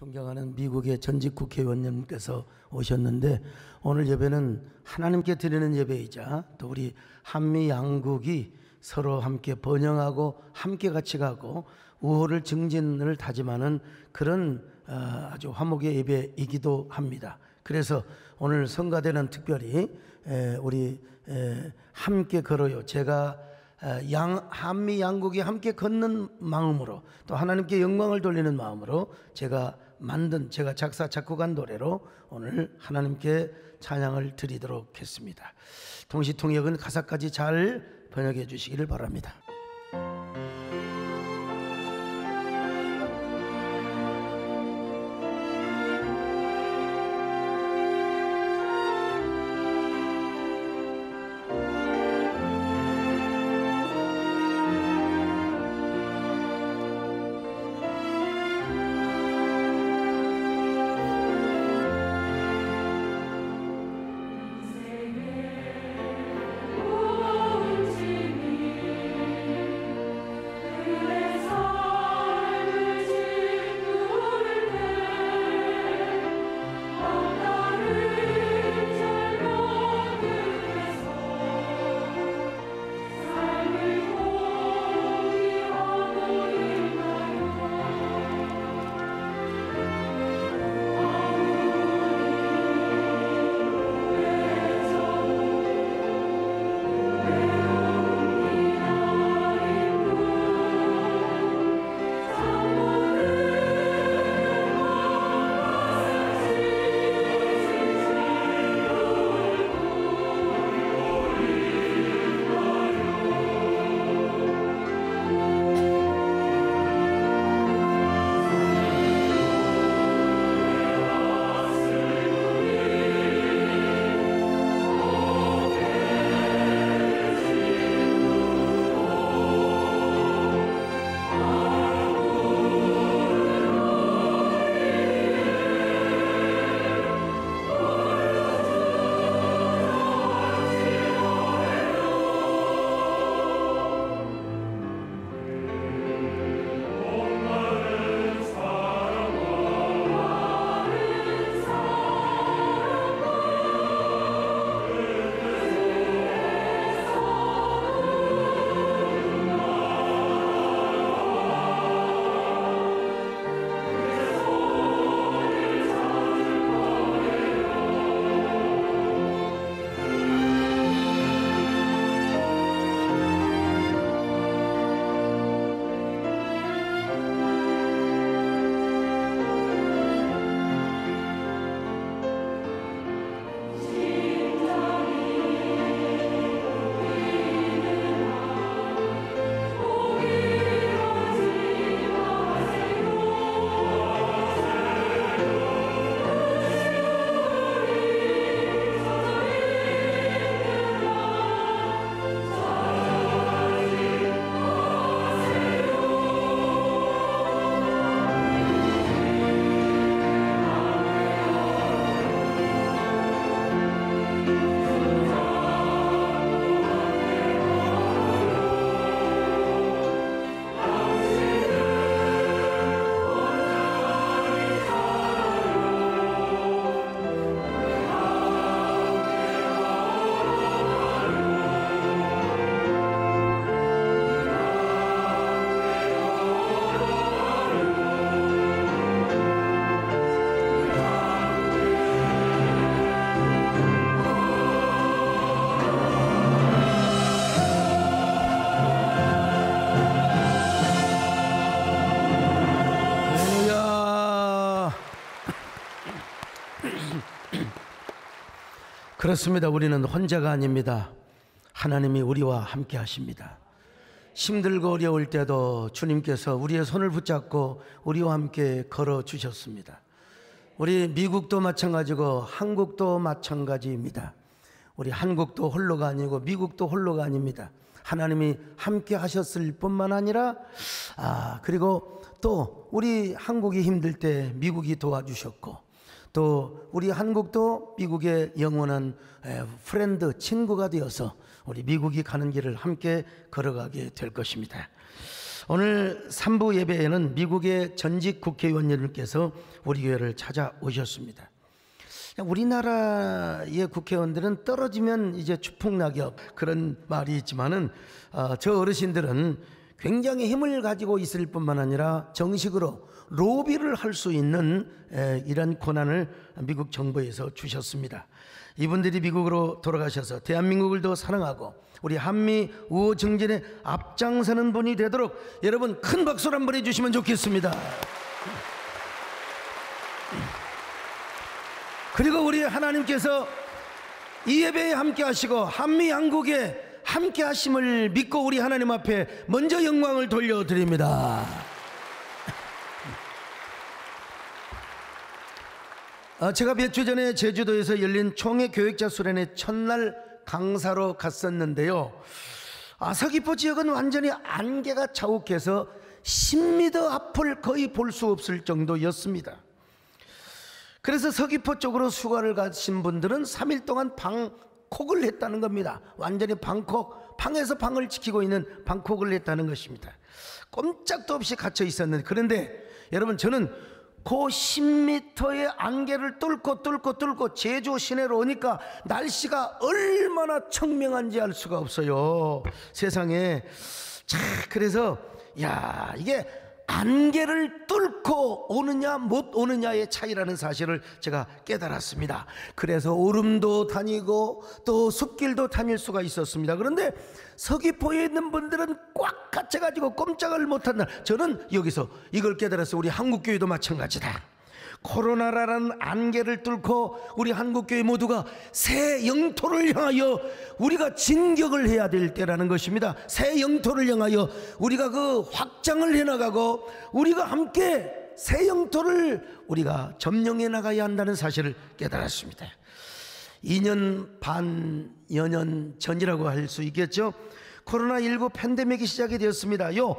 존경하는 미국의 전직 국회의원님께서 오셨는데 오늘 예배는 하나님께 드리는 예배이자 또 우리 한미 양국이 서로 함께 번영하고 함께 같이 가고 우호를 증진을 다짐하는 그런 어, 아주 화목의 예배이기도 합니다. 그래서 오늘 성가대는 특별히 우리 함께 걸어요. 제가 양, 한미 양국이 함께 걷는 마음으로 또 하나님께 영광을 돌리는 마음으로 제가 만든 제가 작사 작곡한 노래로 오늘 하나님께 찬양을 드리도록 했습니다. 동시 통역은 가사까지 잘 번역해 주시기를 바랍니다. 그렇습니다. 우리는 혼자가 아닙니다. 하나님이 우리와 함께 하십니다. 힘들고 어려울 때도 주님께서 우리의 손을 붙잡고 우리와 함께 걸어 주셨습니다. 우리 미국도 마찬가지고 한국도 마찬가지입니다. 우리 한국도 홀로가 아니고 미국도 홀로가 아닙니다. 하나님이 함께 하셨을 뿐만 아니라 아 그리고 또 우리 한국이 힘들 때 미국이 도와주셨고 또 우리 한국도 미국의 영원한 friend 친구가 되어서 우리 미국이 가는 길을 함께 걸어가게 될 것입니다. 오늘 3부 예배에는 미국의 전직 국회의원 여러분께서 우리 교회를 찾아오셨습니다. 우리나라의 국회의원들은 떨어지면 이제 추풍낙엽 그런 말이 있지만은 어, 저 어르신들은 굉장히 힘을 가지고 있을 뿐만 아니라 정식으로 로비를 할 수 있는 에, 이런 권한을 미국 정부에서 주셨습니다. 이분들이 미국으로 돌아가셔서 대한민국을 더 사랑하고 우리 한미 우호 증진에 앞장서는 분이 되도록 여러분 큰 박수를 한번 해주시면 좋겠습니다. 그리고 우리 하나님께서 이 예배에 함께 하시고 한미 양국에 함께 하심을 믿고 우리 하나님 앞에 먼저 영광을 돌려드립니다. 어, 제가 몇 주 전에 제주도에서 열린 총회 교육자 수련회 첫날 강사로 갔었는데요. 아, 서귀포 지역은 완전히 안개가 자욱해서 10m 앞을 거의 볼 수 없을 정도였습니다. 그래서 서귀포 쪽으로 수가를 가신 분들은 3일 동안 방 콕을 했다는 겁니다. 완전히 방콕, 방에서 방을 지키고 있는 방콕을 했다는 것입니다. 꼼짝도 없이 갇혀 있었는데, 그런데 여러분, 저는 그 10m의 안개를 뚫고 뚫고 뚫고 제주 시내로 오니까 날씨가 얼마나 청명한지 알 수가 없어요. 세상에. 자, 그래서, 야, 이게 안개를 뚫고 오느냐 못 오느냐의 차이라는 사실을 제가 깨달았습니다. 그래서 오름도 다니고 또 숲길도 다닐 수가 있었습니다. 그런데 서귀포에 있는 분들은 꽉 갇혀가지고 꼼짝을 못한다. 저는 여기서 이걸 깨달았어요. 우리 한국교회도 마찬가지다. 코로나라는 안개를 뚫고 우리 한국교회 모두가 새 영토를 향하여 우리가 진격을 해야 될 때라는 것입니다. 새 영토를 향하여 우리가 그 확장을 해나가고 우리가 함께 새 영토를 우리가 점령해 나가야 한다는 사실을 깨달았습니다. 2년 반, 여년 전이라고 할 수 있겠죠. 코로나19 팬데믹이 시작이 되었습니다. 요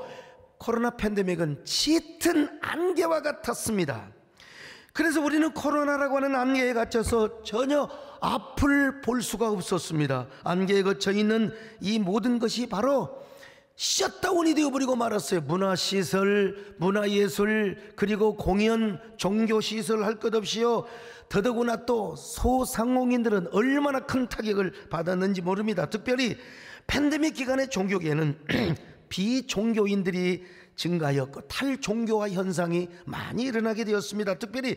코로나 팬데믹은 짙은 안개와 같았습니다. 그래서 우리는 코로나라고 하는 안개에 갇혀서 전혀 앞을 볼 수가 없었습니다. 안개에 갇혀 있는 이 모든 것이 바로 셧다운이 되어버리고 말았어요. 문화시설, 문화예술, 그리고 공연, 종교시설 할 것 없이요. 더더구나 또 소상공인들은 얼마나 큰 타격을 받았는지 모릅니다. 특별히 팬데믹 기간의 종교계는 비종교인들이 증가하였고 탈종교화 현상이 많이 일어나게 되었습니다. 특별히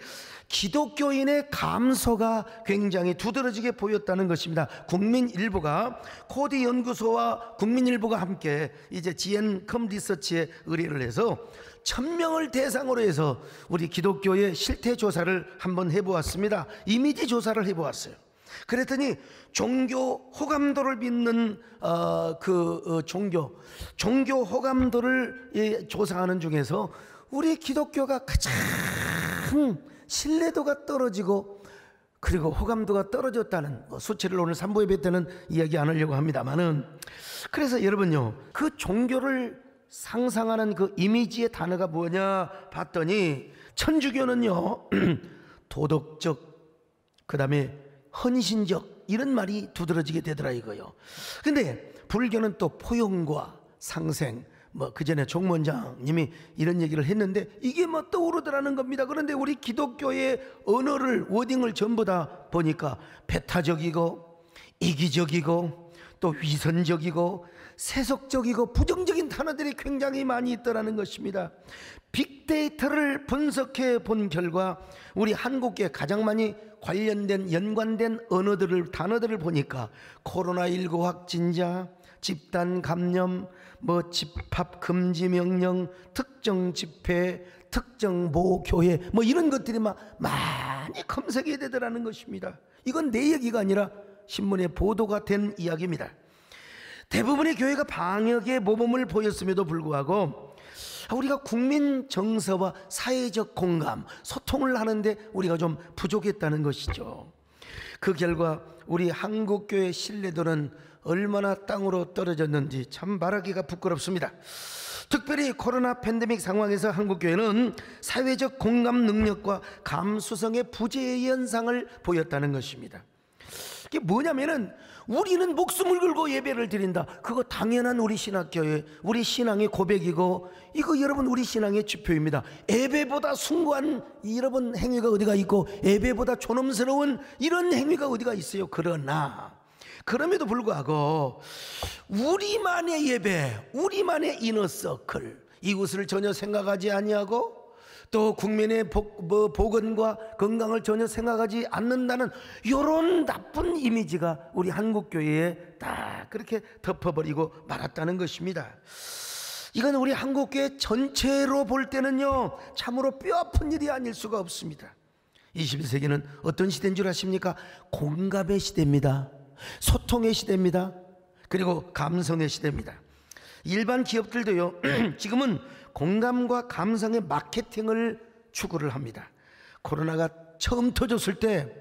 기독교인의 감소가 굉장히 두드러지게 보였다는 것입니다. 국민일보가 코디 연구소와 국민일보가 함께 이제 GN컴 리서치에 의뢰를 해서 천명을 대상으로 해서 우리 기독교의 실태 조사를 한번 해보았습니다. 이미지 조사를 해보았어요. 그랬더니 종교 호감도를 믿는 어, 그 어, 종교 종교 호감도를 예, 조사하는 중에서 우리 기독교가 가장 신뢰도가 떨어지고 그리고 호감도가 떨어졌다는 뭐 수치를 오늘 삼부 예배 때는 이야기 안 하려고 합니다만은 그래서 여러분요 그 종교를 상상하는 그 이미지의 단어가 뭐냐 봤더니 천주교는요 도덕적 그다음에 헌신적 이런 말이 두드러지게 되더라 이거요. 근데 불교는 또 포용과 상생 뭐 그전에 종원장님이 이런 얘기를 했는데 이게 뭐 떠오르더라는 겁니다. 그런데 우리 기독교의 언어를 워딩을 전부 다 보니까 배타적이고 이기적이고 또 위선적이고 세속적이고 부정적인 단어들이 굉장히 많이 있더라는 것입니다. 빅데이터를 분석해 본 결과 우리 한국에 가장 많이 관련된 연관된 언어들을 단어들을 보니까 코로나19 확진자, 집단 감염, 뭐 집합 금지 명령, 특정 집회, 특정 모 교회 뭐 이런 것들이 막 많이 검색이 되더라는 것입니다. 이건 내 얘기가 아니라 신문에 보도가 된 이야기입니다. 대부분의 교회가 방역의 모범을 보였음에도 불구하고 우리가 국민 정서와 사회적 공감, 소통을 하는데 우리가 좀 부족했다는 것이죠. 그 결과 우리 한국교회 신뢰도는 얼마나 땅으로 떨어졌는지 참 말하기가 부끄럽습니다. 특별히 코로나 팬데믹 상황에서 한국교회는 사회적 공감 능력과 감수성의 부재 현상을 보였다는 것입니다. 그게 뭐냐면은 우리는 목숨을 걸고 예배를 드린다. 그거 당연한 우리 신학교의 우리 신앙의 고백이고 이거 여러분 우리 신앙의 지표입니다. 예배보다 숭고한 여러분 행위가 어디가 있고 예배보다 존엄스러운 이런 행위가 어디가 있어요. 그러나 그럼에도 불구하고 우리만의 예배, 우리만의 이너서클 이것을 전혀 생각하지 아니하고 또 국민의 복, 뭐, 복원과 건강을 전혀 생각하지 않는다는 이런 나쁜 이미지가 우리 한국 교회에 다 그렇게 덮어버리고 말았다는 것입니다. 이건 우리 한국 교회 전체로 볼 때는요 참으로 뼈 아픈 일이 아닐 수가 없습니다. 21세기는 어떤 시대인 줄 아십니까? 공감의 시대입니다. 소통의 시대입니다. 그리고 감성의 시대입니다. 일반 기업들도요, 지금은 공감과 감성의 마케팅을 추구를 합니다. 코로나가 처음 터졌을 때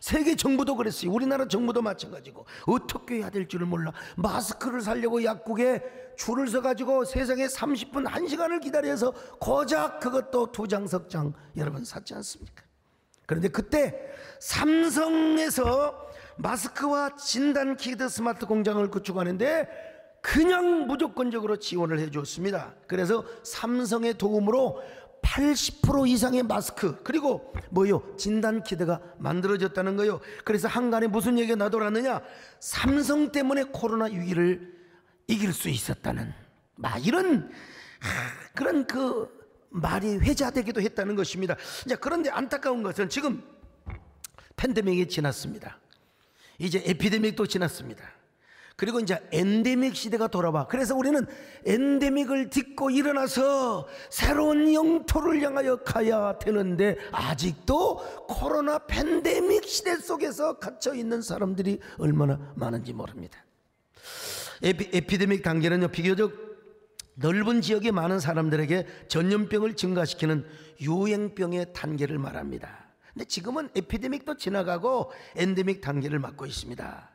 세계 정부도 그랬어요. 우리나라 정부도 마찬가지고 어떻게 해야 될 줄을 몰라. 마스크를 살려고 약국에 줄을 서 가지고 세상에 30분 1시간을 기다려서 고작 그것도 두 장 석 장 여러분 샀지 않습니까? 그런데 그때 삼성에서 마스크와 진단 키트 스마트 공장을 구축하는데 그냥 무조건적으로 지원을 해 줬습니다. 그래서 삼성의 도움으로 80% 이상의 마스크 그리고 뭐요 진단 키트가 만들어졌다는 거요. 그래서 한간에 무슨 얘기가 나돌았느냐? 삼성 때문에 코로나 위기를 이길 수 있었다는 막 이런 그런 그 말이 회자되기도 했다는 것입니다. 자 그런데 안타까운 것은 지금 팬데믹이 지났습니다. 이제 에피데믹도 지났습니다. 그리고 이제 엔데믹 시대가 돌아와. 그래서 우리는 엔데믹을 딛고 일어나서 새로운 영토를 향하여 가야 되는데 아직도 코로나 팬데믹 시대 속에서 갇혀 있는 사람들이 얼마나 많은지 모릅니다. 에피, 에피데믹 단계는요, 비교적 넓은 지역에 많은 사람들에게 전염병을 증가시키는 유행병의 단계를 말합니다. 근데 지금은 에피데믹도 지나가고 엔데믹 단계를 맞고 있습니다.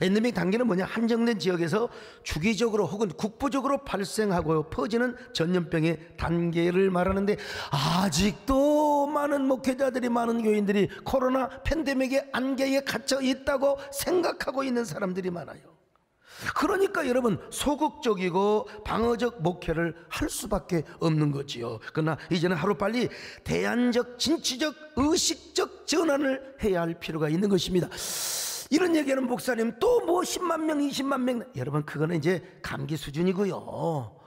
엔데믹 단계는 뭐냐? 한정된 지역에서 주기적으로 혹은 국부적으로 발생하고 퍼지는 전염병의 단계를 말하는데 아직도 많은 목회자들이 많은 교인들이 코로나 팬데믹의 안개에 갇혀 있다고 생각하고 있는 사람들이 많아요. 그러니까 여러분 소극적이고 방어적 목회를 할 수밖에 없는 거지요. 그러나 이제는 하루빨리 대안적 진취적 의식적 전환을 해야 할 필요가 있는 것입니다. 이런 얘기하는 목사님 또 뭐 10만 명, 20만 명. 여러분, 그거는 이제 감기 수준이고요.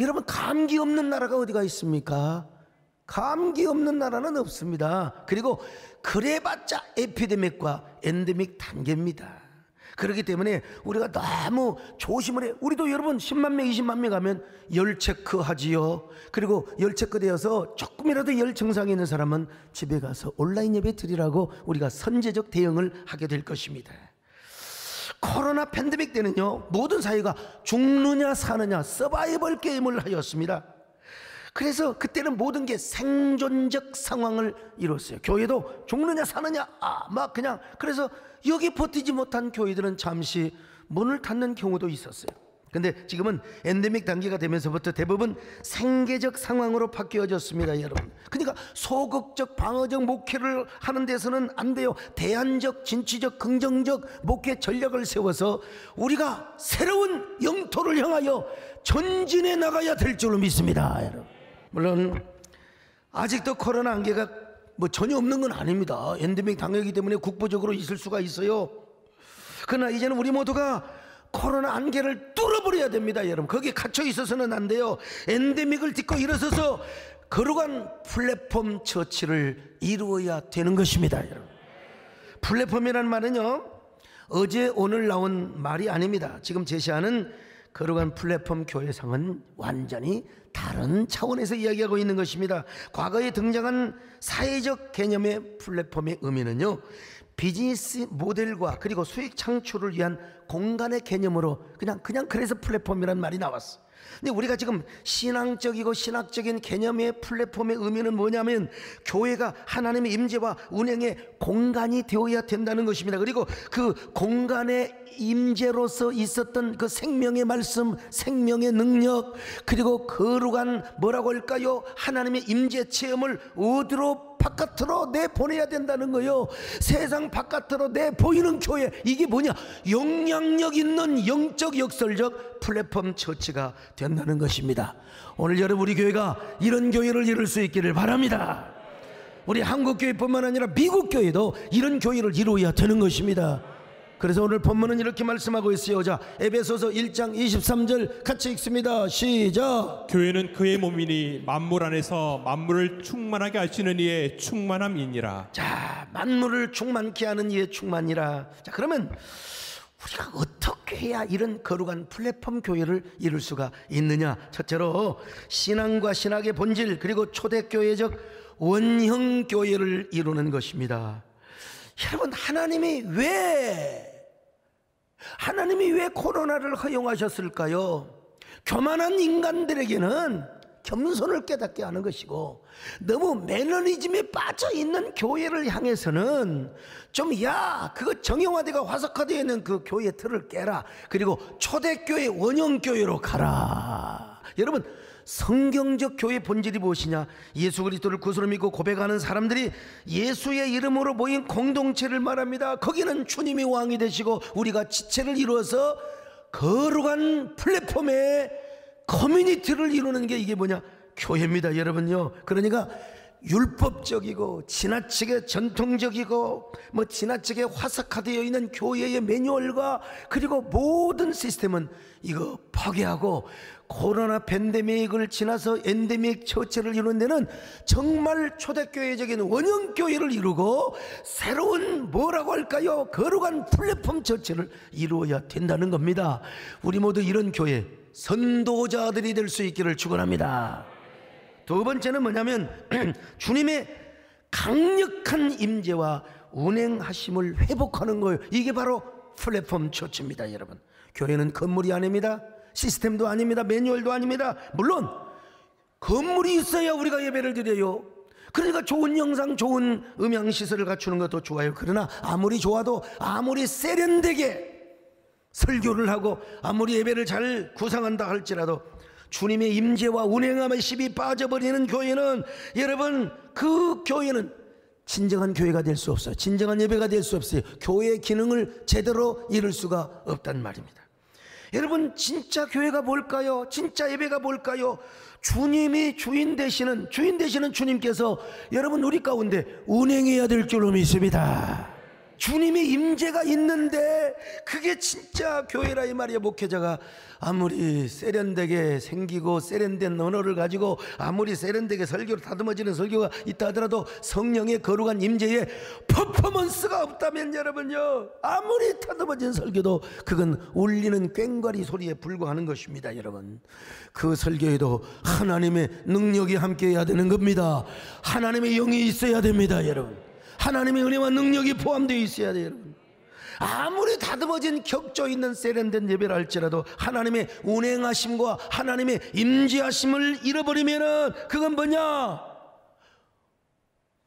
여러분, 감기 없는 나라가 어디가 있습니까? 감기 없는 나라는 없습니다. 그리고 그래봤자 에피데믹과 엔데믹 단계입니다. 그렇기 때문에 우리가 너무 조심을 해. 우리도 여러분 10만 명, 20만 명 가면 열 체크 하지요. 그리고 열 체크 되어서 조금이라도 열 증상이 있는 사람은 집에 가서 온라인 예배 드리라고 우리가 선제적 대응을 하게 될 것입니다. 코로나 팬데믹 때는요, 모든 사회가 죽느냐 사느냐 서바이벌 게임을 하였습니다. 그래서 그때는 모든 게 생존적 상황을 이뤘어요. 교회도 죽느냐 사느냐, 아, 막 그냥, 그래서 여기 버티지 못한 교회들은 잠시 문을 닫는 경우도 있었어요. 근데 지금은 엔데믹 단계가 되면서부터 대부분 생계적 상황으로 바뀌어졌습니다, 여러분. 그러니까 소극적 방어적 목회를 하는 데서는 안 돼요. 대안적, 진취적, 긍정적 목회 전략을 세워서 우리가 새로운 영토를 향하여 전진해 나가야 될 줄로 믿습니다, 여러분. 물론 아직도 코로나 안개가 뭐 전혀 없는 건 아닙니다. 엔데믹 당하기 때문에 국부적으로 있을 수가 있어요. 그러나 이제는 우리 모두가 코로나 안개를 뚫어버려야 됩니다, 여러분. 거기에 갇혀 있어서는 안 돼요. 엔데믹을 딛고 일어서서 거룩한 플랫폼 처치를 이루어야 되는 것입니다, 여러분. 플랫폼이라는 말은요, 어제 오늘 나온 말이 아닙니다. 지금 제시하는 거룩한 플랫폼 교회상은 완전히 다른 차원에서 이야기하고 있는 것입니다. 과거에 등장한 사회적 개념의 플랫폼의 의미는요, 비즈니스 모델과 그리고 수익 창출을 위한 공간의 개념으로 그냥, 그냥 그래서 플랫폼이란 말이 나왔어. 근데 우리가 지금 신앙적이고 신학적인 개념의 플랫폼의 의미는 뭐냐면 교회가 하나님의 임재와 운행의 공간이 되어야 된다는 것입니다. 그리고 그 공간의 임재로서 있었던 그 생명의 말씀, 생명의 능력, 그리고 거룩한 뭐라고 할까요? 하나님의 임재 체험을 어디로 바깥으로 내 보내야 된다는 거요. 세상 바깥으로 내 보이는 교회 이게 뭐냐? 영향력 있는 영적 역설적 플랫폼 처치가 된다는 것입니다. 오늘 여러분 우리 교회가 이런 교회를 이룰 수 있기를 바랍니다. 우리 한국 교회뿐만 아니라 미국 교회도 이런 교회를 이루어야 되는 것입니다. 그래서 오늘 본문은 이렇게 말씀하고 있어요. 자, 에베소서 1장 23절 같이 읽습니다. 시작. 교회는 그의 몸이니 만물 안에서 만물을 충만하게 하시는 이의 충만함이니라. 자, 만물을 충만케 하는 이의 충만이라. 자, 그러면 우리가 어떻게 해야 이런 거룩한 플랫폼 교회를 이룰 수가 있느냐? 첫째로 신앙과 신학의 본질 그리고 초대교회적 원형 교회를 이루는 것입니다. 여러분 하나님이 왜 하나님이 왜 코로나를 허용하셨을까요? 교만한 인간들에게는 겸손을 깨닫게 하는 것이고 너무 매너리즘에 빠져 있는 교회를 향해서는 좀 야 그거 정형화되가 화석화되어 있는 그 교회 틀을 깨라 그리고 초대교회 원형교회로 가라 여러분 성경적 교회 본질이 무엇이냐? 예수 그리스도를 구주로 믿고 고백하는 사람들이 예수의 이름으로 모인 공동체를 말합니다. 거기는 주님이 왕이 되시고 우리가 지체를 이루어서 거룩한 플랫폼에 커뮤니티를 이루는 게 이게 뭐냐? 교회입니다, 여러분요. 그러니까 율법적이고 지나치게 전통적이고 뭐 지나치게 화석화되어 있는 교회의 매뉴얼과 그리고 모든 시스템은 이거 포기하고 코로나 팬데믹을 지나서 엔데믹 처치를 이루는 데는 정말 초대교회적인 원형교회를 이루고 새로운 뭐라고 할까요? 거룩한 플랫폼 처치를 이루어야 된다는 겁니다. 우리 모두 이런 교회 선도자들이 될 수 있기를 축원합니다. 두 번째는 뭐냐면 주님의 강력한 임재와 운행하심을 회복하는 거예요. 이게 바로 platform church입니다, 여러분. 교회는 건물이 아닙니다. 시스템도 아닙니다. 매뉴얼도 아닙니다. 물론 건물이 있어야 우리가 예배를 드려요. 그러니까 좋은 영상, 좋은 음향 시설을 갖추는 것도 좋아요. 그러나 아무리 좋아도 아무리 세련되게 설교를 하고 아무리 예배를 잘 구상한다 할지라도 주님의 임재와 운행함의 십이 빠져버리는 교회는 여러분 그 교회는 진정한 교회가 될 수 없어요. 진정한 예배가 될 수 없어요. 교회의 기능을 제대로 이룰 수가 없단 말입니다. 여러분 진짜 교회가 뭘까요? 진짜 예배가 뭘까요? 주님이 주인 되시는 주인 되시는 주님께서 여러분 우리 가운데 운행해야 될 줄로 믿습니다. 주님의 임재가 있는데 그게 진짜 교회라 이 말이에요. 목회자가 아무리 세련되게 생기고 세련된 언어를 가지고 아무리 세련되게 설교를 다듬어지는 설교가 있다 하더라도 성령의 거룩한 임재에 퍼포먼스가 없다면 여러분요 아무리 다듬어진 설교도 그건 울리는 꽹과리 소리에 불과하는 것입니다 여러분. 그 설교에도 하나님의 능력이 함께 해야 되는 겁니다. 하나님의 영이 있어야 됩니다 여러분 하나님의 은혜와 능력이 포함되어 있어야 돼요 여러분 아무리 다듬어진 격조 있는 세련된 예배를 할지라도 하나님의 운행하심과 하나님의 임재하심을 잃어버리면은 그건 뭐냐?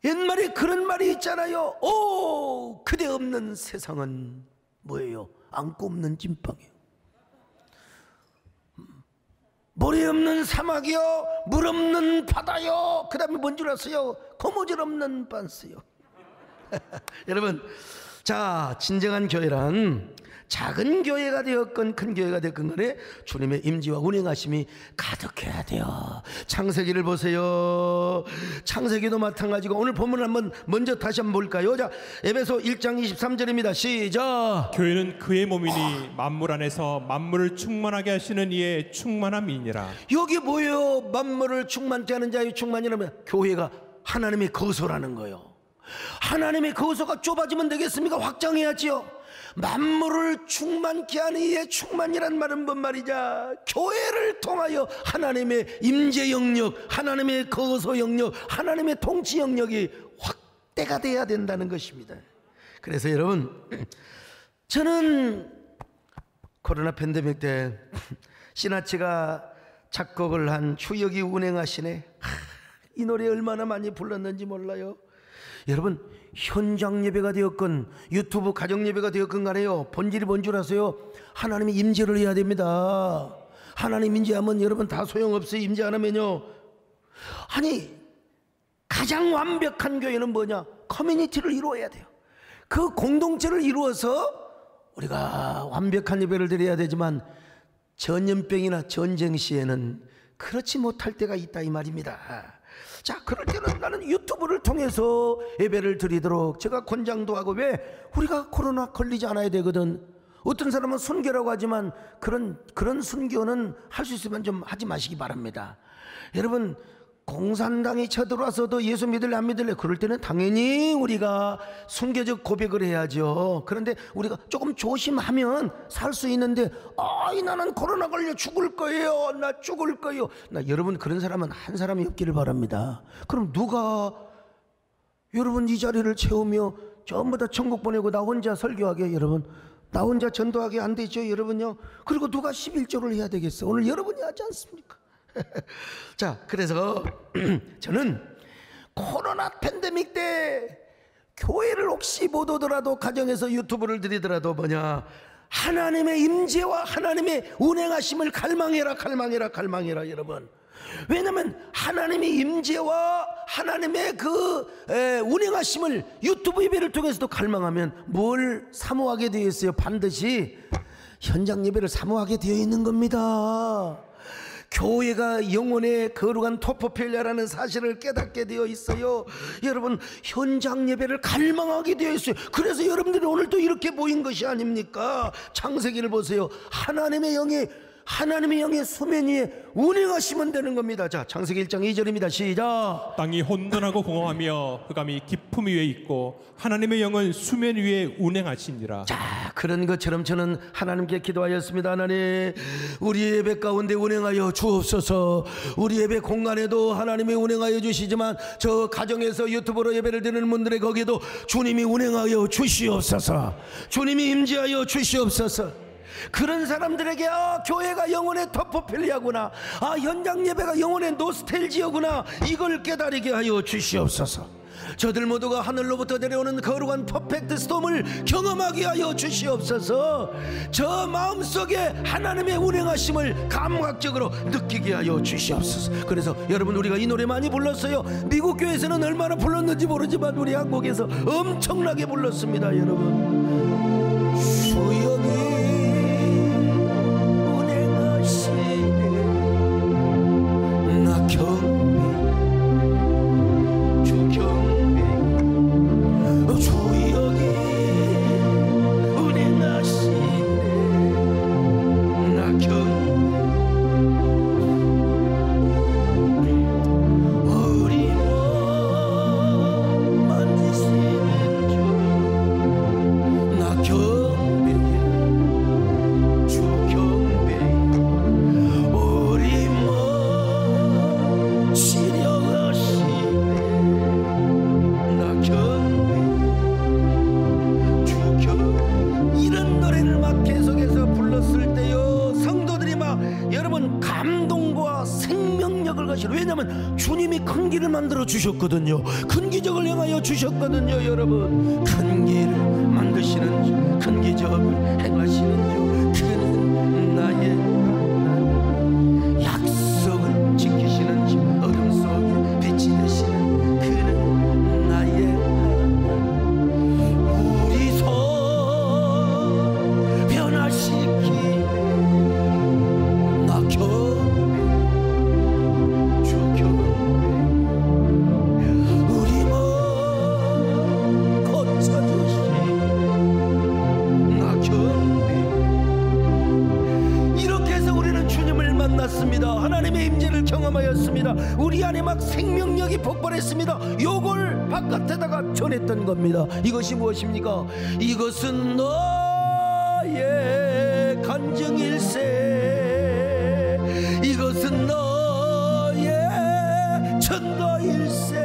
옛말에 그런 말이 있잖아요. 오, 그대 없는 세상은 뭐예요? 안고 없는 찐빵이에요. 머리 없는 사막이요, 물 없는 바다요, 그 다음에 뭔 줄 아세요? 고무줄 없는 반스요. 여러분, 자, 진정한 교회란 작은 교회가 되었건 큰 교회가 되었건 간에 주님의 임지와 운행하심이 가득해야 돼요. 창세기를 보세요. 창세기도 마찬가지고 오늘 본문을 한번 먼저 다시 한번 볼까요? 자, 에베소 1장 23절입니다. 시작. 교회는 그의 몸이니 만물 안에서 만물을 충만하게 하시는 이의 충만함이니라. 여기 뭐예요? 만물을 충만케 하는 자의 충만이라면 교회가 하나님의 거소라는 거예요. 하나님의 거소가 좁아지면 되겠습니까? 확장해야지요. 만물을 충만케 하는 이의 충만이란 말은 뭔 말이냐? 교회를 통하여 하나님의 임재 영역, 하나님의 거소 영역, 하나님의 통치 영역이 확대가 돼야 된다는 것입니다. 그래서 여러분, 저는 코로나 팬데믹 때 시나치가 작곡을 한 추억이 운행하시네. 이 노래 얼마나 많이 불렀는지 몰라요. 여러분 현장 예배가 되었건 유튜브 가정 예배가 되었건 간에요 본질이 뭔 줄 아세요? 하나님이 임재를 해야 됩니다 하나님 임재하면 여러분 다 소용없어요 임재 안 하면요 아니 가장 완벽한 교회는 뭐냐? 커뮤니티를 이루어야 돼요. 그 공동체를 이루어서 우리가 완벽한 예배를 드려야 되지만 전염병이나 전쟁 시에는 그렇지 못할 때가 있다 이 말입니다. 자, 그럴 때는 나는 유튜브를 통해서 예배를 드리도록 제가 권장도 하고 왜 우리가 코로나 걸리지 않아야 되거든. 어떤 사람은 순교라고 하지만 그런 그런 순교는 할 수 있으면 좀 하지 마시기 바랍니다. 여러분 공산당이 쳐들어와서도 예수 믿을래 안 믿을래? 그럴 때는 당연히 우리가 순교적 고백을 해야죠. 그런데 우리가 조금 조심하면 살 수 있는데 아이 나는 코로나 걸려 죽을 거예요. 나 죽을 거예요. 나 여러분 그런 사람은 한 사람이 없기를 바랍니다. 그럼 누가 여러분 이 자리를 채우며 전부 다 천국 보내고 나 혼자 설교하게? 여러분 나 혼자 전도하게 안 되죠 여러분요? 그리고 누가 11조를 해야 되겠어? 오늘 여러분이 하지 않습니까 자, 그래서 저는 코로나 팬데믹 때 교회를 혹시 못 오더라도 가정에서 유튜브를 드리더라도 뭐냐 하나님의 임재와 하나님의 운행하심을 갈망해라 갈망해라 갈망해라 여러분. 왜냐하면 하나님의 임재와 하나님의 그 에, 운행하심을 유튜브 예배를 통해서도 갈망하면 뭘 사모하게 되어 있어요? 반드시 현장 예배를 사모하게 되어 있는 겁니다 교회가 영혼의 거룩한 토포펠리아라는 사실을 깨닫게 되어 있어요. 여러분 현장 예배를 갈망하게 되어 있어요. 그래서 여러분들이 오늘 또 이렇게 모인 것이 아닙니까? 창세기를 보세요. 하나님의 영이 하나님의 영의 수면 위에 운행하시면 되는 겁니다. 자, 창세기 1장 2절입니다. 시작. 땅이 혼돈하고 공허하며 흑암이 깊음 위에 있고 하나님의 영은 수면 위에 운행하시니라. 자, 그런 것처럼 저는 하나님께 기도하였습니다. 하나님, 우리 예배 가운데 운행하여 주옵소서. 우리 예배 공간에도 하나님이 운행하여 주시지만 저 가정에서 유튜브로 예배를 드리는 분들의 거기도 주님이 운행하여 주시옵소서. 주님이 임재하여 주시옵소서. 그런 사람들에게 아, 교회가 영혼의 터포필리아구나. 아 현장 예배가 영혼의 노스텔지어구나. 이걸 깨달게 하여 주시옵소서. 저들 모두가 하늘로부터 내려오는 거룩한 퍼펙트 스톰을 경험하게 하여 주시옵소서. 저 마음속에 하나님의 운행하심을 감각적으로 느끼게 하여 주시옵소서. 그래서 여러분 우리가 이 노래 많이 불렀어요. 미국 교회에서는 얼마나 불렀는지 모르지만 우리 한국에서 엄청나게 불렀습니다 여러분. 주여 기 주셨거든요. 큰 기적을 행하여 주셨거든요, 여러분. 큰 길을 만드시는 큰 기적을 행하시는 주. 것이 무엇입니까? 이것은 너의 간증일세. 이것은 너의 전도일세.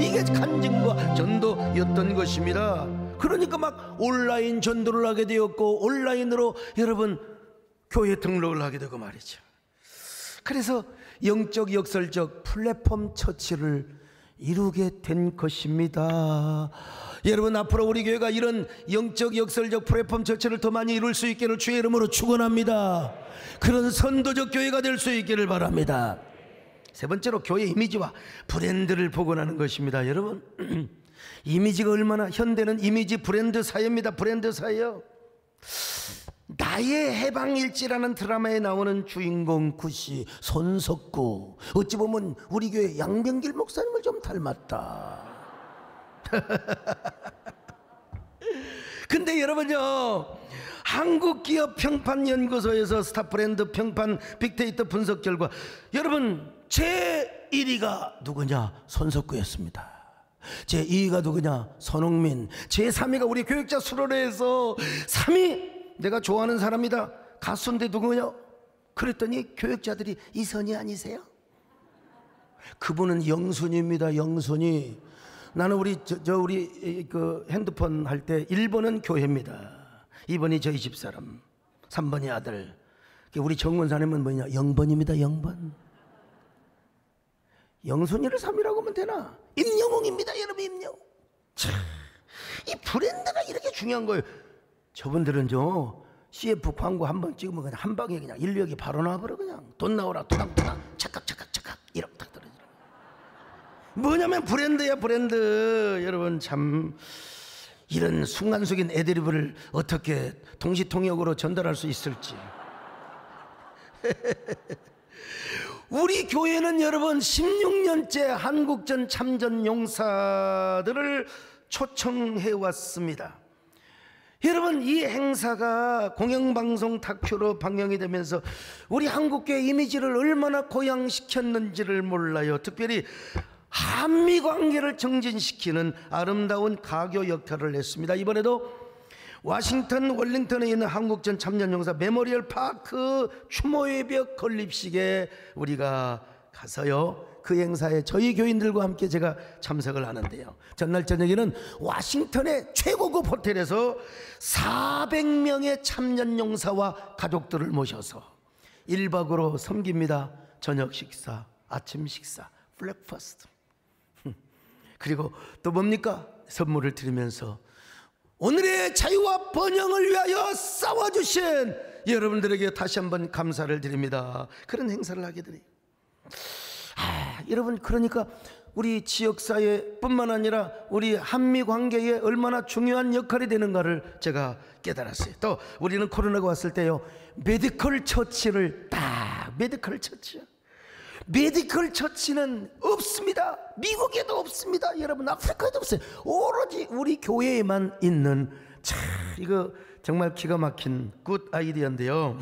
이게 간증과 전도였던 것입니다. 그러니까 막 온라인 전도를 하게 되었고 온라인으로 여러분 교회 등록을 하게 되고 말이죠. 그래서 영적 역설적 플랫폼 처치를 이루게 된 것입니다. 여러분 앞으로 우리 교회가 이런 영적 역설적 플랫폼 처치를 더 많이 이룰 수 있기를 주의 이름으로 축원합니다. 그런 선도적 교회가 될 수 있기를 바랍니다. 세 번째로 교회 이미지와 브랜드를 복원하는 것입니다. 여러분, 이미지가 얼마나 현대는 이미지 브랜드 사회입니다. 브랜드 사회요. 나의 해방일지라는 드라마에 나오는 주인공 구씨 손석구. 어찌 보면 우리 교회 양병길 목사님을 좀 닮았다. 근데 여러분요 한국기업 평판연구소에서 스타브랜드 평판 빅데이터 분석 결과 여러분 제 1위가 누구냐? 손석구였습니다. 제 2위가 누구냐? 손흥민. 제 3위가 우리 교육자 수로회에서 3위 내가 좋아하는 사람이다. 가수인데 누구냐? 그랬더니 교육자들이 이선희 아니세요? 그분은 영순입니다 영순이. 나는 우리 저, 저 우리 그 핸드폰 할 때 1번은 교회입니다. 2번이 저희 집 사람 3번이 아들. 우리 정원사님은 뭐냐? 0번입니다 0번. 영순이를 3이라고 하면 되나? 임영웅입니다 여러분 임영웅. 참, 이 브랜드가 이렇게 중요한 거예요 저분들은 저 CF 광고 한 번 찍으면 그냥 한 방에 그냥 인력이 바로 나와버려 그냥. 돈 나오라 투닥투닥 착각 착각 착각 이렇게 딱 떨어져 뭐냐면 브랜드야 브랜드. 여러분 참. 이런 순간적인 애드리브를 어떻게 동시통역으로 전달할 수 있을지. 우리 교회는 여러분 16년째 한국전 참전 용사들을 초청해 왔습니다. 여러분 이 행사가 공영방송 다큐로 방영이 되면서 우리 한국교회 이미지를 얼마나 고양시켰는지를 몰라요. 특별히 한미 관계를 증진시키는 아름다운 가교 역할을 했습니다. 이번에도 워싱턴 알링턴에 있는 한국전 참전용사 Memorial Park 추모의 벽 건립식에 우리가 가서요. 그 행사에 저희 교인들과 함께 제가 참석을 하는데요. 전날 저녁에는 워싱턴의 최고급 호텔에서 400명의 참전용사와 가족들을 모셔서 1박으로 섬깁니다. 저녁 식사, 아침 식사, breakfast. 그리고 또 뭡니까? 선물을 드리면서 오늘의 자유와 번영을 위하여 싸워주신 여러분들에게 다시 한번 감사를 드립니다. 그런 행사를 하게 되니. 아, 여러분, 그러니까 우리 지역사회뿐만 아니라 우리 한미 관계에 얼마나 중요한 역할이 되는가를 제가 깨달았어요. 또 우리는 코로나가 왔을 때요, medical church를 딱, medical church요. medical church는 없습니다. 미국에도 없습니다. 여러분 아프리카에도 없어요. 오로지 우리 교회에만 있는 참 이거 정말 기가 막힌 good idea인데요.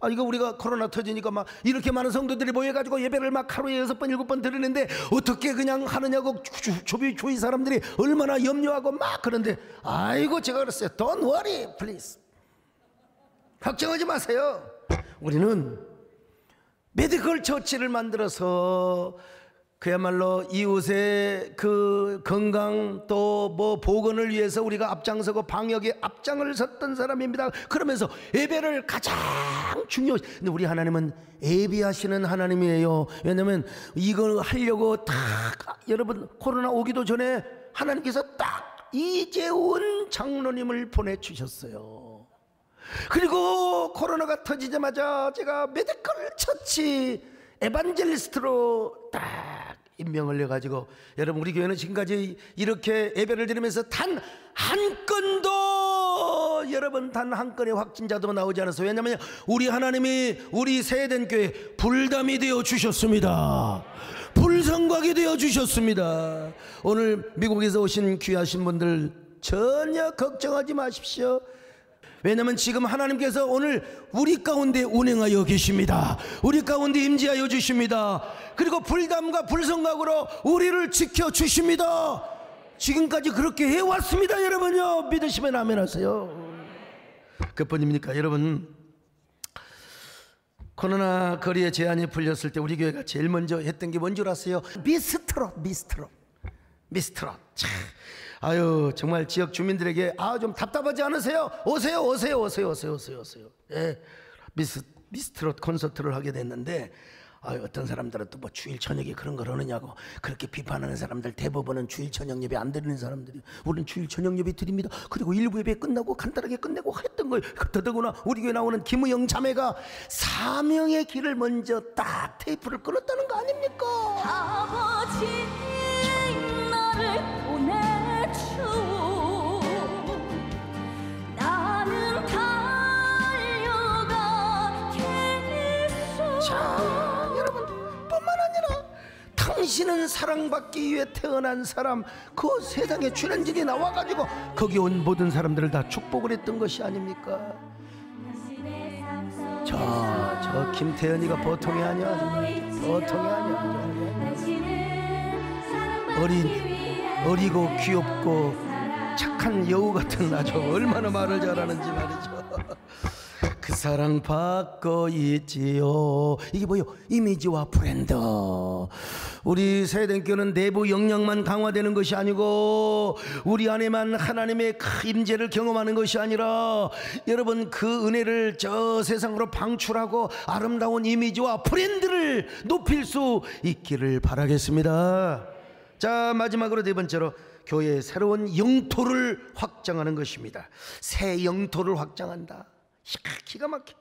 아 이거 우리가 코로나 터지니까 막 이렇게 많은 성도들이 모여가지고 예배를 막 하루에 여섯 번 일곱 번 드리는데 어떻게 그냥 하느냐고 주위 주위 사람들이 얼마나 염려하고 막 그런데 아이고 제가 그랬어요. Don't worry, please. 걱정하지 마세요. 우리는 메디컬 처치를 만들어서 그야말로 이웃의 그 건강 또 뭐 보건을 위해서 우리가 앞장서고 방역에 앞장을 섰던 사람입니다. 그러면서 예배를 가장 중요. 근데 우리 하나님은 예비하시는 하나님이에요. 왜냐하면 이걸 하려고 딱 여러분 코로나 오기도 전에 하나님께서 딱 이재훈 장로님을 보내주셨어요. 그리고 코로나가 터지자마자 제가 medical church evangelist로 딱 임명을 해가지고 여러분 우리 교회는 지금까지 이렇게 예배를 드리면서 단 한 건도 여러분 단 한 건의 확진자도 나오지 않았어요. 왜냐하면 우리 하나님이 우리 새에덴교회 불담이 되어 주셨습니다. 불성곽이 되어 주셨습니다. 오늘 미국에서 오신 귀하신 분들 전혀 걱정하지 마십시오 왜냐하면 지금 하나님께서 오늘 우리 가운데 운행하여 계십니다. 우리 가운데 임재하여 주십니다. 그리고 불담과 불성각으로 우리를 지켜 주십니다. 지금까지 그렇게 해왔습니다, 여러분요. 믿으시면 아멘 하세요. 그뿐입니까, 여러분? 코로나 거리의 제한이 풀렸을 때 우리 교회가 제일 먼저 했던 게 뭔 줄 아세요? 미스트롯, 미스트롯, 미스트롯. 참. 아유 정말 지역 주민들에게 아 좀 답답하지 않으세요? 오세요 오세요 오세요 오세요 오세요 오세요 예 미스 미스트롯 콘서트를 하게 됐는데 아, 어떤 사람들은 또 뭐 주일 저녁에 그런 걸 하느냐고 그렇게 비판하는 사람들 대부분은 주일 저녁 예배 안 드리는 사람들이 우리는 주일 저녁 예배 드립니다. 그리고 일부 예배 끝나고 간단하게 끝내고 했던 거예요. 더더구나 우리 교회 나오는 김우영 자매가 사명의 길을 먼저 딱 테이프를 끊었다는 거 아닙니까? 아버지 자, 여러분 뿐만 아니라 당신은 사랑받기 위해 태어난 사람 그 세상에 출연진이 나와가지고 거기 온 모든 사람들을 다 축복을 했던 것이 아닙니까? 저, 저 김태현이가 보통이 아니야. 보통이 아니야 어린 어리고 귀엽고 착한 여우 같은 아주 얼마나 말을 잘하는지 말이죠 그 사랑 받고 있지요. 이게 뭐요? 이미지와 브랜드. 우리 세대교는 내부 역량만 강화되는 것이 아니고 우리 안에만 하나님의 큰 임재를 경험하는 것이 아니라 여러분 그 은혜를 저 세상으로 방출하고 아름다운 이미지와 브랜드를 높일 수 있기를 바라겠습니다. 자 마지막으로 네 번째로 교회의 새로운 영토를 확장하는 것입니다. 새 영토를 확장한다 기가 막혀.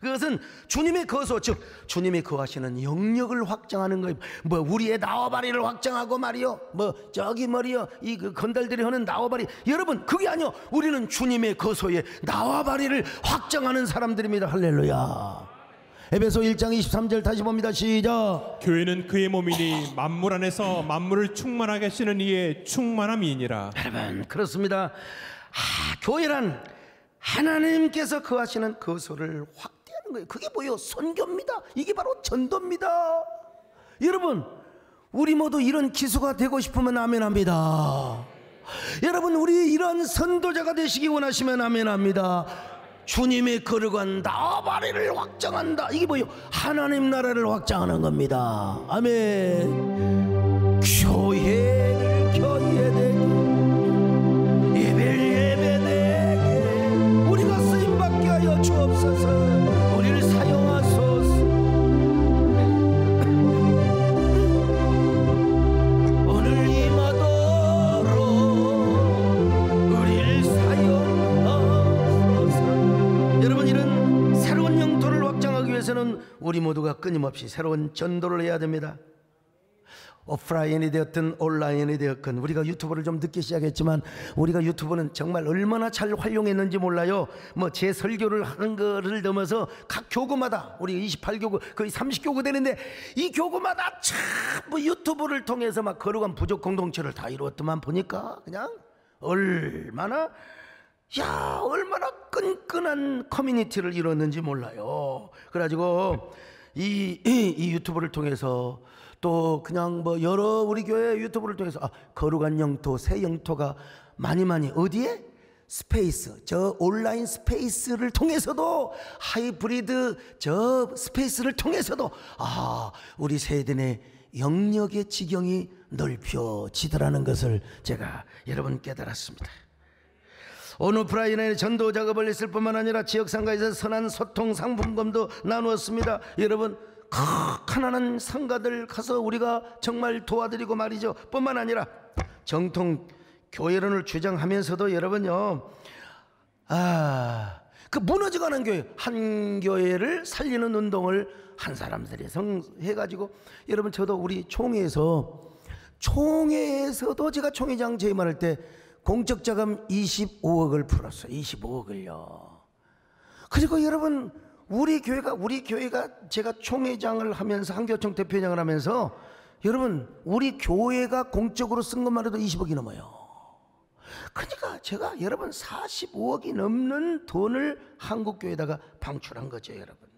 그것은 주님의 거소 즉 주님이 거하시는 영역을 확장하는 거예요. 뭐 우리의 나와바리를 확장하고 말이요. 뭐 저기 말이요. 이 그 건달들이 하는 나와바리. 여러분 그게 아니요. 우리는 주님의 거소에 나와바리를 확장하는 사람들입니다. 할렐루야. 에베소 1장 23절 다시 봅니다. 시작. 교회는 그의 몸이니 만물 안에서 만물을 충만하게 하시는 이의 충만함이니라. 여러분 그렇습니다. 아, 교회란 하나님께서 거하시는 거소를 확대하는 거예요. 그게 뭐예요? 선교입니다. 이게 바로 전도입니다. 여러분 우리 모두 이런 기수가 되고 싶으면 아멘합니다. 여러분 우리 이런 선도자가 되시기 원하시면 아멘합니다. 주님의 거룩한 나바리를 확장한다. 이게 뭐예요? 하나님 나라를 확장하는 겁니다. 아멘. 교회 우리 모두가 끊임없이 새로운 전도를 해야 됩니다 오프라인이 되었든 온라인이 되었건 우리가 유튜브를 좀 늦게 시작했지만 우리가 유튜브는 정말 얼마나 잘 활용했는지 몰라요. 뭐 제 설교를 하는 거를 넘어서 각 교구마다 우리 28교구 거의 30교구 되는데 이 교구마다 참뭐 유튜브를 통해서 막 거룩한 부족 공동체를 다 이루었더만 보니까 그냥 얼마나 야 얼마나 끈끈한 커뮤니티를 이뤘는지 몰라요. 그래가지고 이, 이, 이 유튜브를 통해서 또 그냥 뭐 여러 우리 교회 유튜브를 통해서 아, 거룩한 영토, 새 영토가 많이 많이 어디에? space, 저 온라인 space를 통해서도 하이브리드 저 space를 통해서도 아, 우리 새에덴의 영역의 지경이 넓혀지더라는 것을 제가 여러분 깨달았습니다. 온오프라인의 전도 작업을 했을 뿐만 아니라 지역 상가에서 선한 소통 상품권도 나누었습니다. 여러분 크 하나는 상가들 가서 우리가 정말 도와드리고 말이죠. 뿐만 아니라 정통 교회론을 주장하면서도 여러분요. 아, 그 무너져가는 교회 한 교회를 살리는 운동을 한 사람들이 성 해가지고 여러분 저도 우리 총회에서 총회에서도 제가 총회장 재임할 때 공적 자금 25억을 풀었어요. 25억을요. 그리고 여러분 우리 교회가 우리 교회가 제가 총회장을 하면서 한교총 대표장을 하면서 여러분 우리 교회가 공적으로 쓴 것만 해도 20억이 넘어요. 그러니까 제가 여러분 45억이 넘는 돈을 한국 교회에다가 방출한 거죠, 여러분.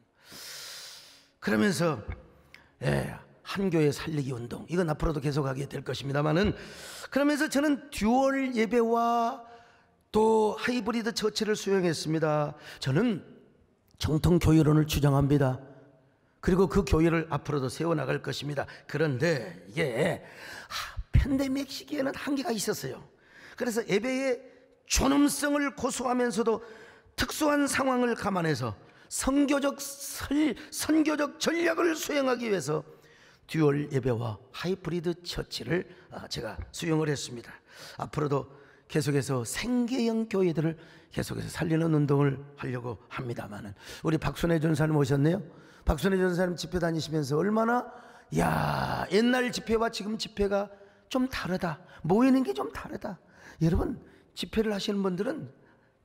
그러면서 예, 한 교회 살리기 운동 이건 앞으로도 계속하게 될 것입니다만은 그러면서 저는 듀얼 예배와 또 hybrid church를 수용했습니다. 저는 정통 교회론을 주장합니다. 그리고 그 교회를 앞으로도 세워나갈 것입니다. 그런데 이게 하, 팬데믹 시기에는 한계가 있었어요. 그래서 예배의 존엄성을 고수하면서도 특수한 상황을 감안해서 선교적 설, 선교적 전략을 수행하기 위해서 dual 예배와 hybrid church를 아, 제가 수용을 했습니다. 앞으로도 계속해서 생계형 교회들을 계속해서 살리는 운동을 하려고 합니다만은 우리 박순애 전사님 오셨네요. 박순애 전사님 집회 다니시면서 얼마나 야 옛날 집회와 지금 집회가 좀 다르다. 모이는 게 좀 다르다. 여러분 집회를 하시는 분들은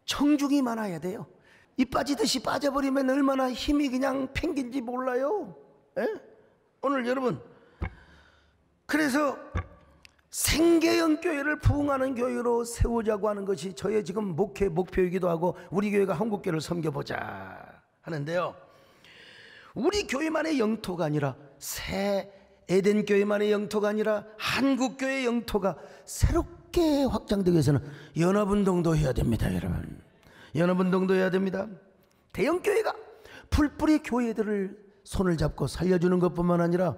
청중이 많아야 돼요. 이 빠지듯이 빠져버리면 얼마나 힘이 그냥 팽긴지 몰라요. 예? 오늘 여러분 그래서 생계형 교회를 부흥하는 교회로 세우자고 하는 것이 저의 지금 목회 목표이기도 하고 우리 교회가 한국교회를 섬겨보자 하는데요. 우리 교회만의 영토가 아니라 새 에덴 교회만의 영토가 아니라 한국 교회의 영토가 새롭게 확장되기 위해서는 연합운동도 해야 됩니다, 여러분. 연합운동도 해야 됩니다. 대형 교회가 풀뿌리 교회들을 손을 잡고 살려주는 것뿐만 아니라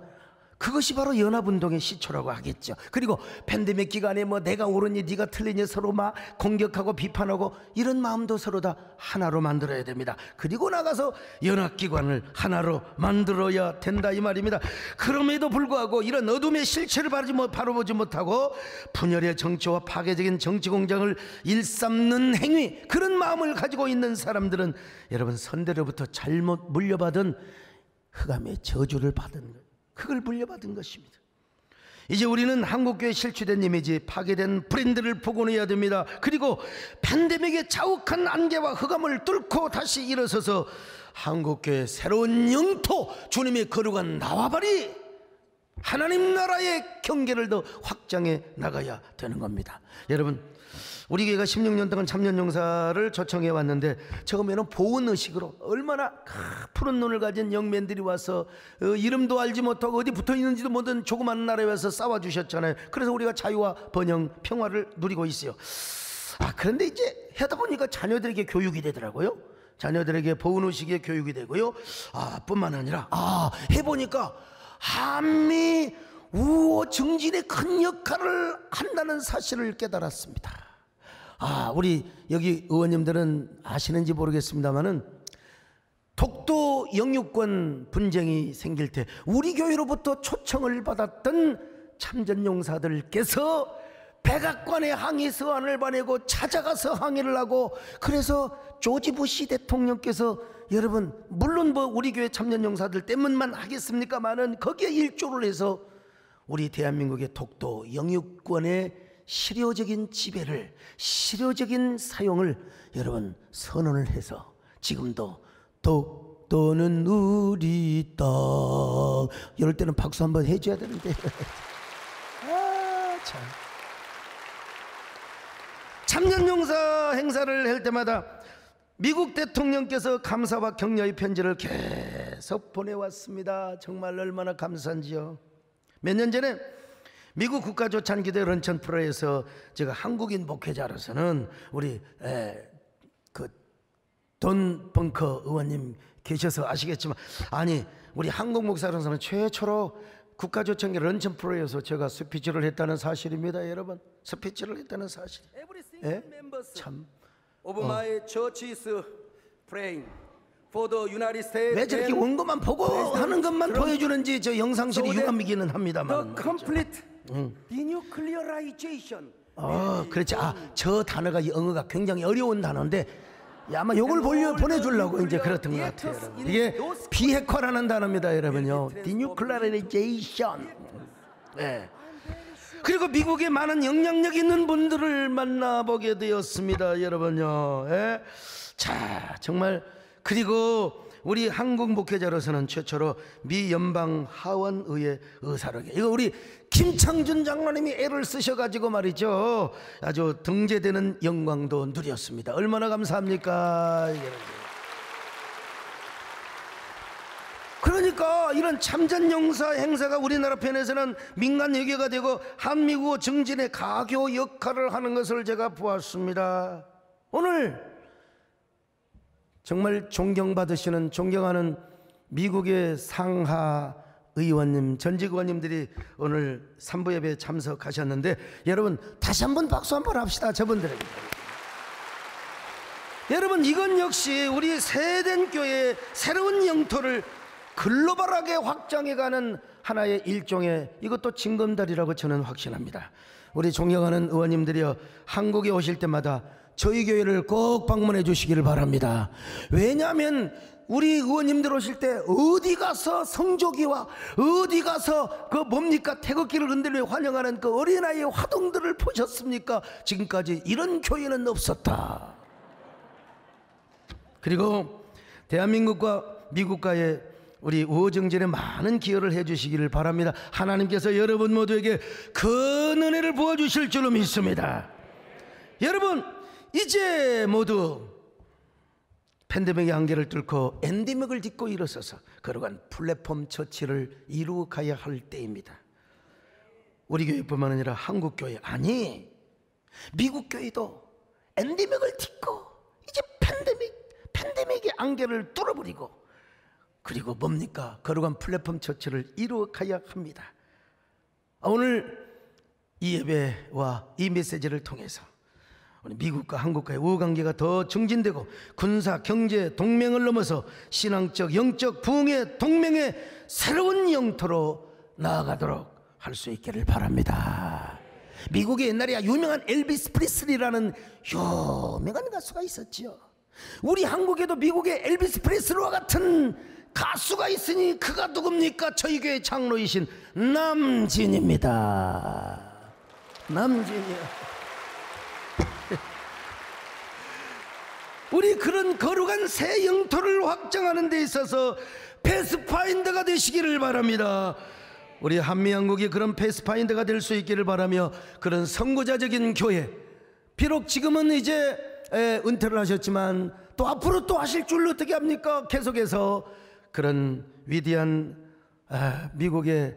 그것이 바로 연합운동의 시초라고 하겠죠. 그리고 팬데믹 기간에 뭐 내가 옳으니 네가 틀리니 서로 막 공격하고 비판하고 이런 마음도 서로 다 하나로 만들어야 됩니다. 그리고 나가서 연합기관을 하나로 만들어야 된다 이 말입니다. 그럼에도 불구하고 이런 어둠의 실체를 바라지 못, 바라보지 못하고 분열의 정치와 파괴적인 정치 공장을 일삼는 행위 그런 마음을 가지고 있는 사람들은 여러분 선대로부터 잘못 물려받은 흑암의 저주를 받은 거예요. 그걸 물려받은 것입니다. 이제 우리는 한국교회 실추된 이미지, 파괴된 브랜드를 복원해야 됩니다. 그리고 팬데믹의 자욱한 안개와 흑암을 뚫고 다시 일어서서 한국교회 새로운 영토, 주님이 거룩한 나와바리 하나님 나라의 경계를 더 확장해 나가야 되는 겁니다. 여러분, 우리 교회가 16년 동안 참년 용사를 초청해 왔는데 처음에는 보은 의식으로 얼마나 푸른 눈을 가진 영맨들이 와서 어, 이름도 알지 못하고 어디 붙어 있는지도 모르는 조그만 나라에 와서 싸워 주셨잖아요. 그래서 우리가 자유와 번영, 평화를 누리고 있어요. 아 그런데 이제 하다 보니까 자녀들에게 교육이 되더라고요. 자녀들에게 보은 의식의 교육이 되고요. 아 뿐만 아니라 아 해보니까 한미 우호 증진에 큰 역할을 한다는 사실을 깨달았습니다. 아, 우리 여기 의원님들은 아시는지 모르겠습니다만은 독도 영유권 분쟁이 생길 때 우리 교회로부터 초청을 받았던 참전용사들께서 백악관에 항의 서한을 보내고 찾아가서 항의를 하고 그래서 조지 부시 대통령께서 여러분 물론 뭐 우리 교회 참전용사들 때문만 하겠습니까마는 거기에 일조를 해서 우리 대한민국의 독도 영유권의 실효적인 지배를 실효적인 사용을 여러분 선언을 해서 지금도 독도는 우리 땅 이럴 때는 박수 한번 해줘야 되는데 아참 참년용사 행사를 할 때마다 미국 대통령께서 감사와 격려의 편지를 계속 보내왔습니다. 정말 얼마나 감사한지요. 몇 년 전에 미국 국가조찬기도회 luncheon 프로에서 제가 한국인 목회자로서는 우리 그돈 벙커 의원님 계셔서 아시겠지만 아니 우리 한국 목사로서는 최초로 국가조찬기 luncheon 프로에서 제가 스피치를 했다는 사실입니다, 여러분. 스피치를 했다는 사실. 예? 참. of my church is praying for the United States. 왜 저렇게 원고만 보고 하는 것만 보여주는지 저 영상실이 유감이기는 합니다만. complete denuclearization. 어, 그렇지. 아, 저 단어가 이 영어가 굉장히 어려운 단어인데 예, 아마 요걸 보려 보내주려고 이제 그렇던 것 같아요. 여러분. 이게 비핵화라는 단어입니다, 여러분요. denuclearization. 네. 그리고 미국의 많은 영향력 있는 분들을 만나보게 되었습니다, 여러분요. 예? 자, 정말 그리고 우리 한국 목회자로서는 최초로 미 연방 하원 의회 의사로게 이거 우리 김창준 장로님이 애를 쓰셔가지고 말이죠 아주 등재되는 영광도 누렸습니다. 얼마나 감사합니까? 그러니까 이런 참전 용사 행사가 우리나라 편에서는 민간 외교가 되고 한미국 정진의 가교 역할을 하는 것을 제가 보았습니다. 오늘 정말 존경받으시는 존경하는 미국의 상하 의원님, 전직 의원님들이 오늘 삼부 예배에 참석하셨는데 여러분 다시 한번 박수 한번 합시다 저분들에게. 여러분 이건 역시 우리 세된 교회의 새로운 영토를 글로벌하게 확장해가는 하나의 일종의 이것도 징검다리라고 저는 확신합니다. 우리 존경하는 의원님들이여 한국에 오실 때마다 저희 교회를 꼭 방문해 주시기를 바랍니다. 왜냐하면 우리 의원님들 오실 때 어디 가서 성조기와 어디 가서 그 뭡니까 태극기를 흔들며 환영하는 그 어린아이의 화동들을 보셨습니까? 지금까지 이런 교회는 없었다. 그리고 대한민국과 미국과의 우리 우호정전에 많은 기여를 해주시기를 바랍니다. 하나님께서 여러분 모두에게 큰 은혜를 부어주실 줄로 믿습니다. 여러분 이제 모두 팬데믹의 한계를 뚫고 엔디믹을 딛고 일어서서 걸어간 플랫폼 처치를 이루어 가야 할 때입니다. 우리 교회뿐만 아니라 한국 교회 아니 미국 교회도 엔디믹을 딛고 이제 팬데믹 팬데믹의 안개를 뚫어버리고 그리고 뭡니까 거룩한 플랫폼 처치를 이루어 가야 합니다. 오늘 이 예배와 이 메시지를 통해서 미국과 한국과의 우호관계가 더 증진되고 군사 경제 동맹을 넘어서 신앙적 영적 부흥의 동맹의 새로운 영토로 나아가도록 할 수 있기를 바랍니다. 미국에 옛날에 유명한 엘비스 프리슬리라는 유명한 가수가 있었지요. 우리 한국에도 미국의 엘비스 프리슬리와 같은 가수가 있으니 그가 누굽니까? 저희 교회 장로이신 남진입니다. 남진이요. 우리 그런 거룩한 새 영토를 확장하는 데 있어서 패스파인더가 되시기를 바랍니다. 우리 한미한국이 그런 패스파인더가 될 수 있기를 바라며 그런 선구자적인 교회 비록 지금은 이제 에, 은퇴를 하셨지만 또 앞으로 또 하실 줄 어떻게 합니까? 계속해서 그런 위대한 아, 미국의 에,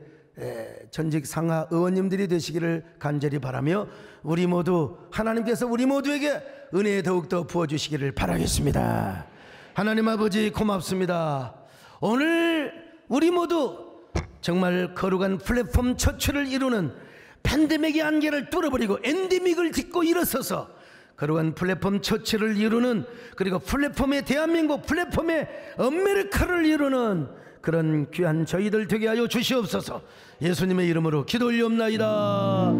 전직 상하 의원님들이 되시기를 간절히 바라며 우리 모두 하나님께서 우리 모두에게 은혜 더욱더 부어주시기를 바라겠습니다. 하나님 아버지 고맙습니다. 오늘 우리 모두 정말 거룩한 플랫폼 처추를 이루는 팬데믹의 안개를 뚫어버리고 엔데믹을 딛고 일어서서 거룩한 플랫폼 처치를 이루는 그리고 플랫폼의 대한민국 플랫폼의 아메리카를 이루는 그런 귀한 저희들 되게 하여 주시옵소서. 예수님의 이름으로 기도 올리옵나이다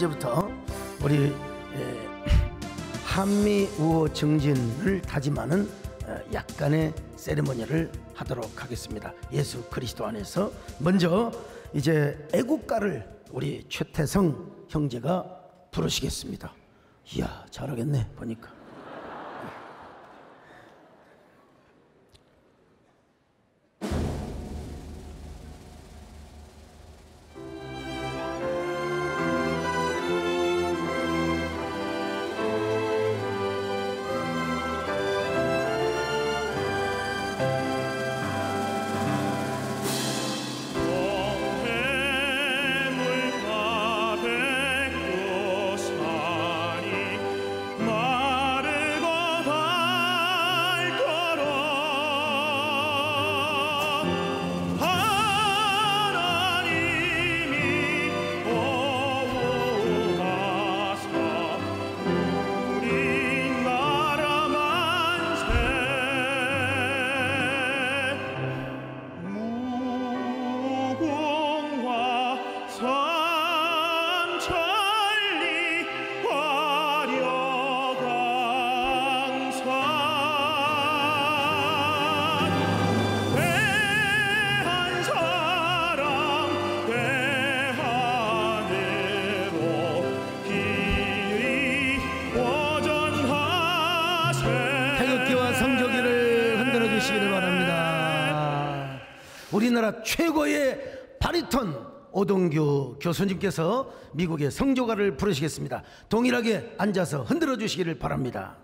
이제부터 우리 에, 한미 우호 증진을 다짐하는 어, 약간의 세리머니를 하도록 하겠습니다. 예수 그리스도 안에서 먼저 이제 애국가를 우리 최태성 형제가 부르시겠습니다. 이야 잘하겠네 보니까. 최고의 바리톤 오동규 교수님께서 미국의 성조가를 부르시겠습니다. 동일하게 앉아서 흔들어 주시기를 바랍니다.